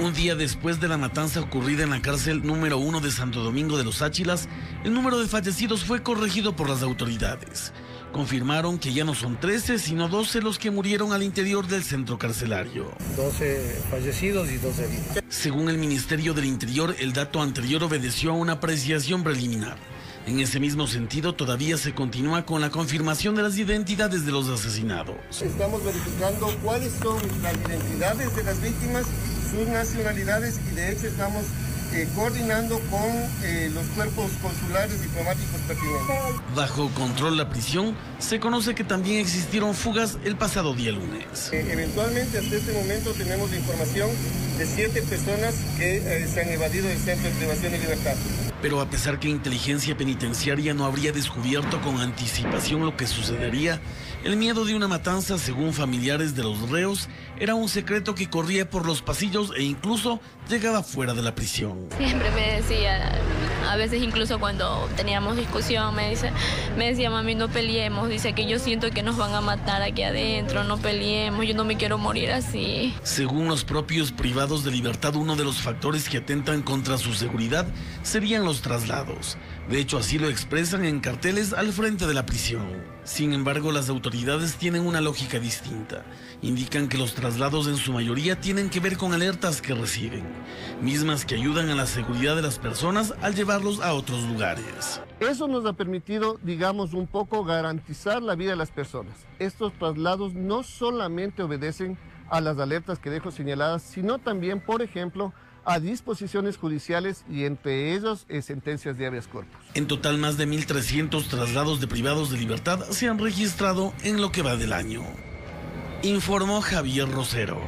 Un día después de la matanza ocurrida en la cárcel número uno de Santo Domingo de los Áchilas, el número de fallecidos fue corregido por las autoridades. Confirmaron que ya no son 13, sino 12 los que murieron al interior del centro carcelario. 12 fallecidos y 12 heridos. Según el Ministerio del Interior, el dato anterior obedeció a una apreciación preliminar. En ese mismo sentido, todavía se continúa con la confirmación de las identidades de los asesinados. Estamos verificando cuáles son las identidades de las víctimas, sus nacionalidades y de hecho estamos eh, coordinando con eh, los cuerpos consulares diplomáticos pertinentes. Bajo control la prisión, se conoce que también existieron fugas el pasado día lunes. Eh, eventualmente, hasta este momento, tenemos la información de siete personas que se han evadido del centro de privación y libertad. Pero a pesar que inteligencia penitenciaria no habría descubierto con anticipación lo que sucedería, el miedo de una matanza, según familiares de los reos, era un secreto que corría por los pasillos e incluso llegaba fuera de la prisión. Siempre me decía, a veces incluso cuando teníamos discusión, me, dice, me decía, mami, no peleemos, dice que yo siento que nos van a matar aquí adentro, no peleemos, yo no me quiero morir así. Según los propios privados de libertad, uno de los factores que atentan contra su seguridad serían los traslados. De hecho, así lo expresan en carteles al frente de la prisión. Sin embargo, las autoridades tienen una lógica distinta. Indican que los traslados en su mayoría tienen que ver con alertas que reciben, mismas que ayudan a la seguridad de las personas al llevarlos a otros lugares. Eso nos ha permitido, digamos, un poco garantizar la vida de las personas. Estos traslados no solamente obedecen a las alertas que dejo señaladas, sino también, por ejemplo, a disposiciones judiciales y entre ellos eh, sentencias de habeas corpus. En total, más de 1.300 traslados de privados de libertad se han registrado en lo que va del año. Informó Javier Rosero.